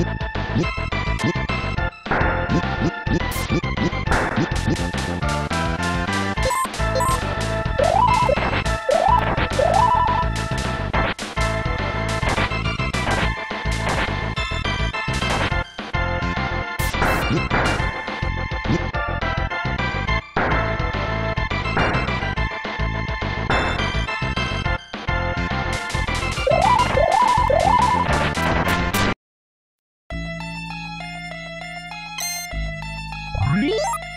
립, 립. Peace.